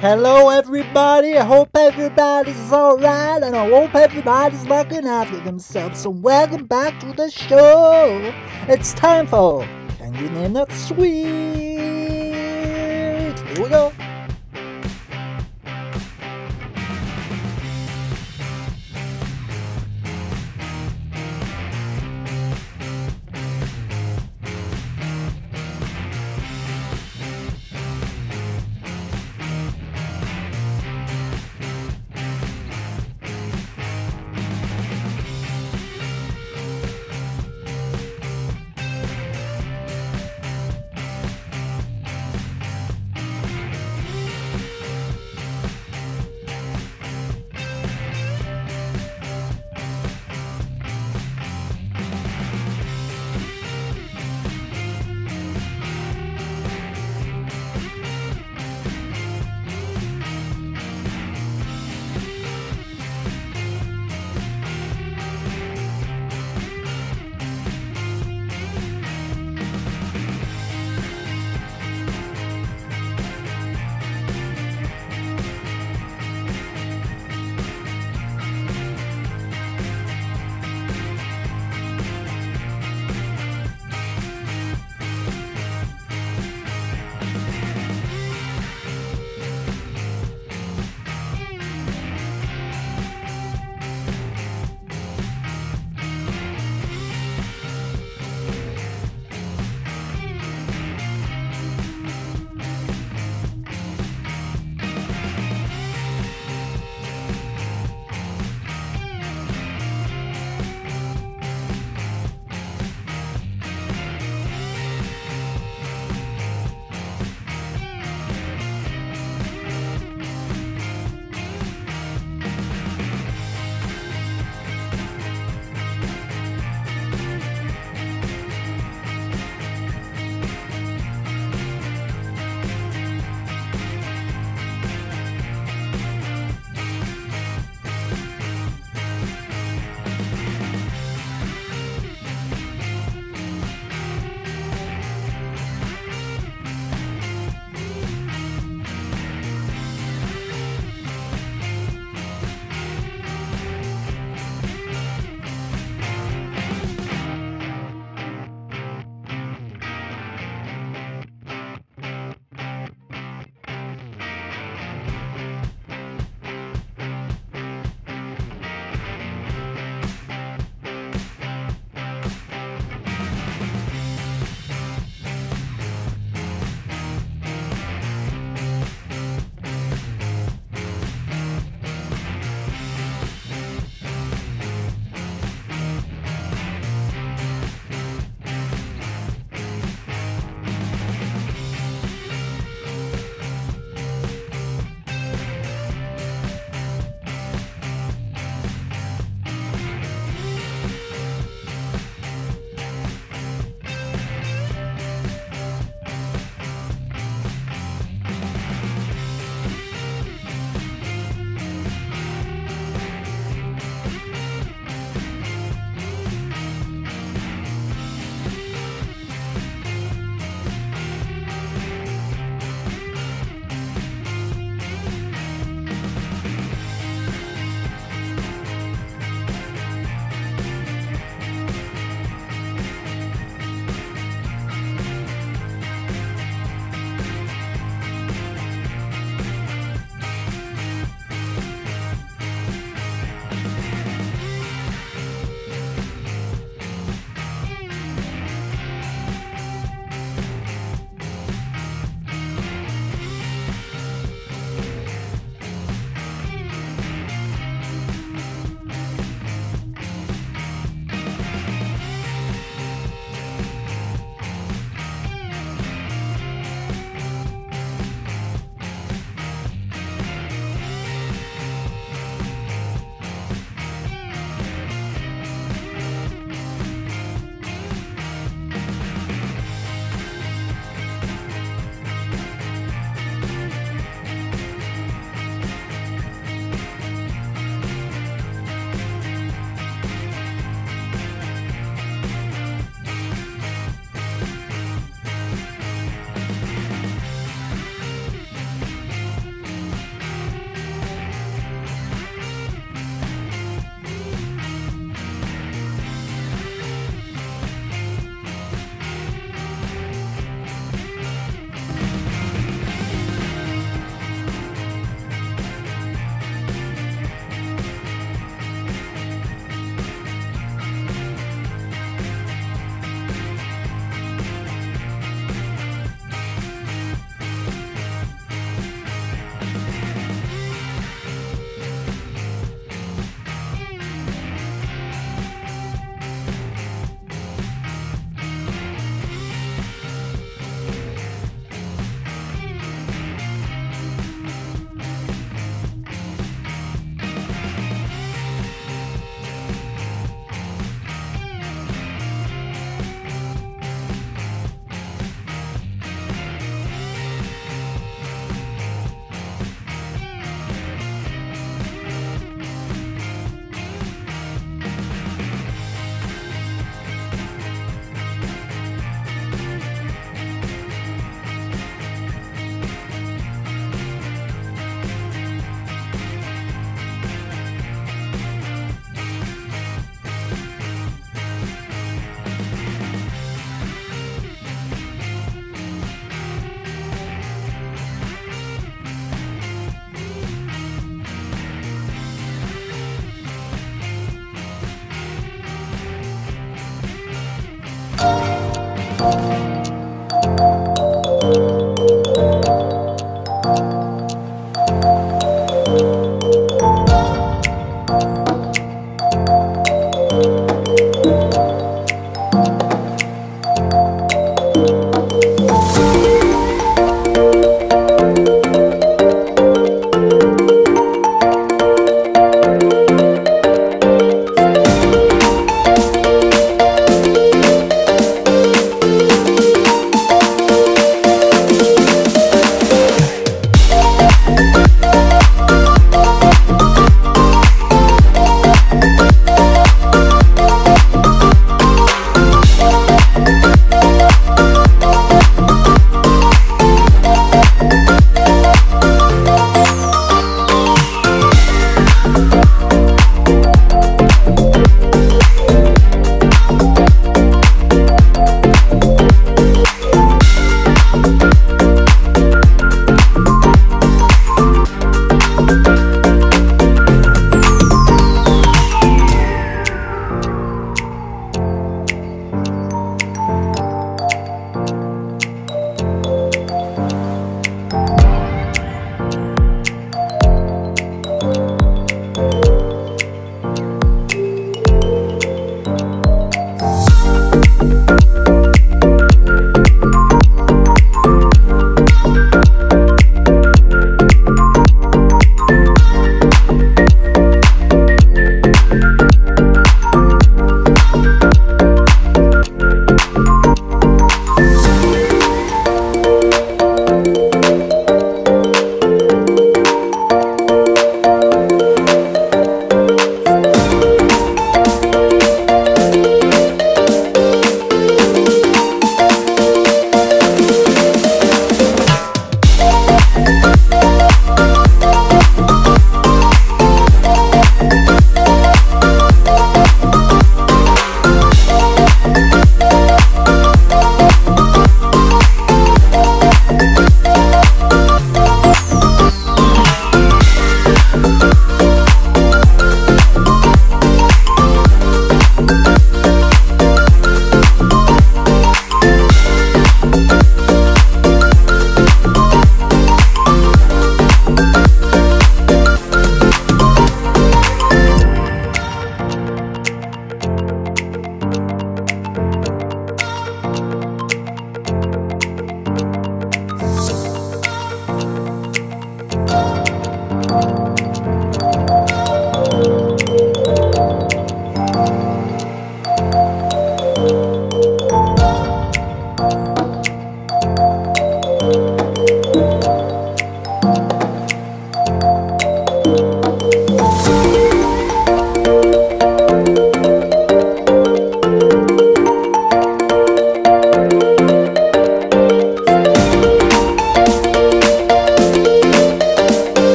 Hello, everybody. I hope everybody's alright, and I hope everybody's looking after themselves. So, welcome back to the show. It's time for can you name that Sweet. Here we go.